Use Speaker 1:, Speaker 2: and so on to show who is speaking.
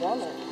Speaker 1: Gerne.